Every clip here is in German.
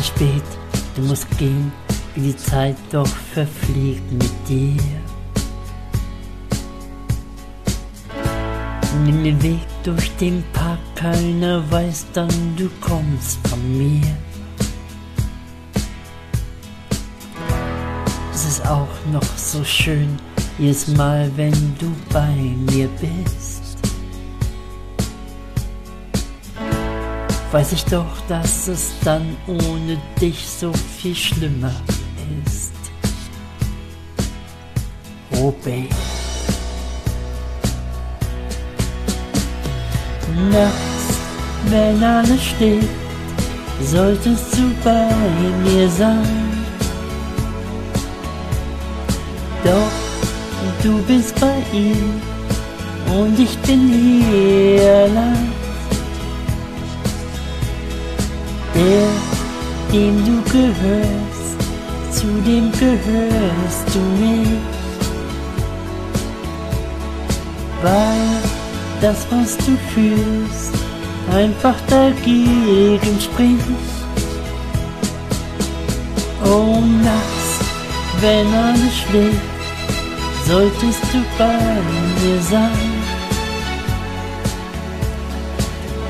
spät, du musst gehen, wie die Zeit doch verfliegt mit dir. Nimm den Weg durch den Park, keiner weiß dann, du kommst von mir. Es ist auch noch so schön, jedes Mal, wenn du bei mir bist. Weiß ich doch, dass es dann ohne dich so viel schlimmer ist. Oh Babe. Nachts, wenn alles steht, solltest du bei mir sein. Doch du bist bei ihm und ich bin hier allein. Dem du gehörst, zu dem gehörst du nicht. Weil das, was du fühlst, einfach dagegen spricht. Oh, nachts, wenn alles schläft, solltest du bei mir sein.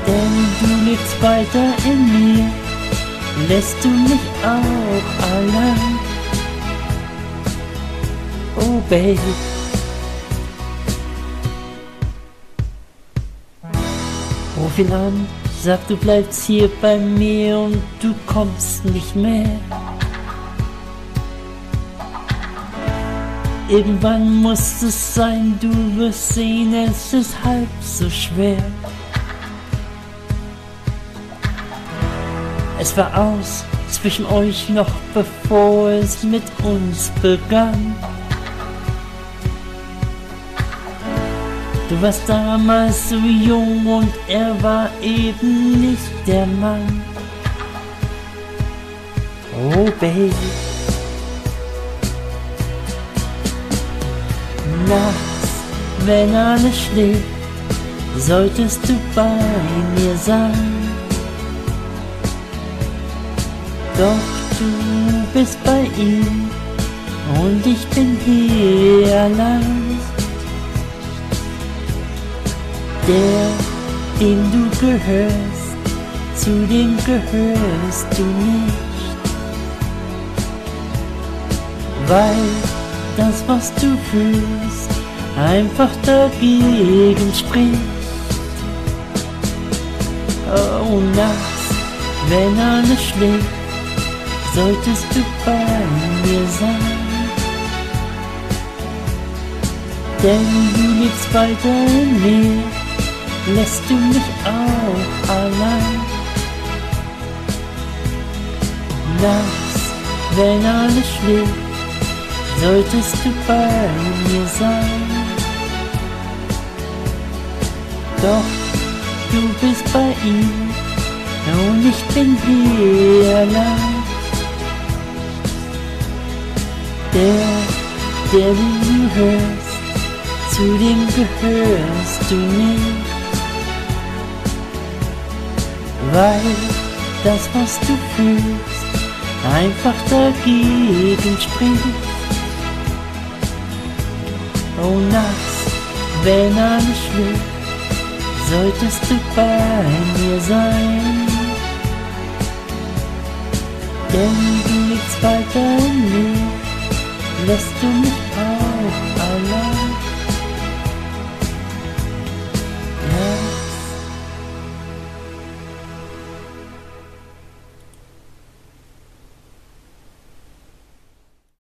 Denn du lebst weiter in mir, lässt du mich auch allein. Oh Baby. Ruf ihn an, sag du bleibst hier bei mir und du kommst nicht mehr. Irgendwann muss es sein, du wirst sehen, es ist halb so schwer. Es war aus zwischen euch noch bevor es mit uns begann. Du warst damals so jung und er war eben nicht der Mann. Oh Baby. Nachts, wenn alles schläft, solltest du bei mir sein. Doch du bist bei ihm und ich bin hier allein. Der, dem du gehörst, zu dem gehörst du nicht. Weil das, was du fühlst, einfach dagegen spricht. Oh, nachts, wenn alles schläft, solltest du bei mir sein. Denn du liegst weiter in mir, lässt du mich auch allein. Nachts, wenn alles schläft, solltest du bei mir sein. Doch du bist bei ihm und ich bin hier allein. Der, der du hörst, zu dem gehörst du nicht. Weil das, was du fühlst, einfach dagegen spricht. Oh, nachts, wenn alles schläft, solltest du bei mir sein. Denn du liegst weiter in mir, Let's do it. Oh, I love